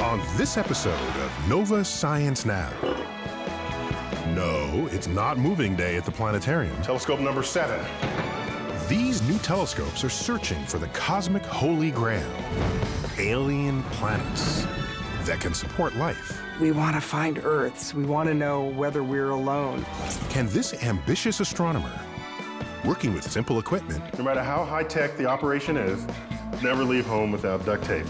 on this episode of Nova Science Now. No, it's not moving day at the planetarium. Telescope number seven. These new telescopes are searching for the cosmic holy grail alien planets that can support life. We want to find Earths. We want to know whether we're alone. Can this ambitious astronomer, working with simple equipment, No matter how high tech the operation is, never leave home without duct tape.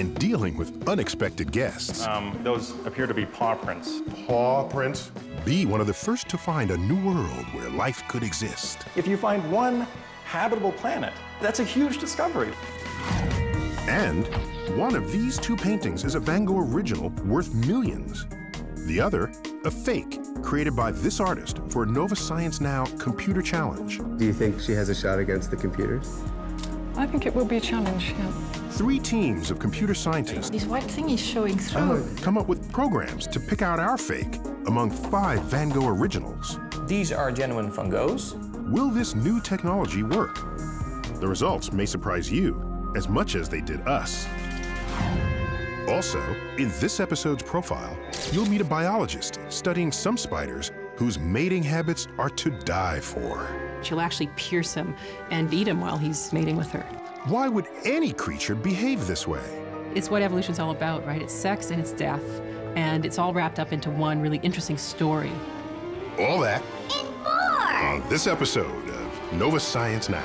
And dealing with unexpected guests, Um, those appear to be paw prints. Paw prints. be one of the first to find a new world where life could exist? If you find one habitable planet, that's a huge discovery. And one of these two paintings is a Van Gogh original worth millions. The other, a fake created by this artist for a Nova Science Now computer challenge. Do you think she has a shot against the computers? I think it will be a challenge, yeah. Three teams of computer scientists This white thing is showing through. Oh. come up with programs to pick out our fake among five Van Gogh originals. These are genuine Van Goghs. Will this new technology work? The results may surprise you as much as they did us. Also, in this episode's profile, you'll meet a biologist studying some spiders whose mating habits are to die for. She'll actually pierce him and eat him while he's mating with her. Why would any creature behave this way? It's what evolution's all about, right? It's sex and it's death. And it's all wrapped up into one really interesting story. All that on this episode of Nova Science Now.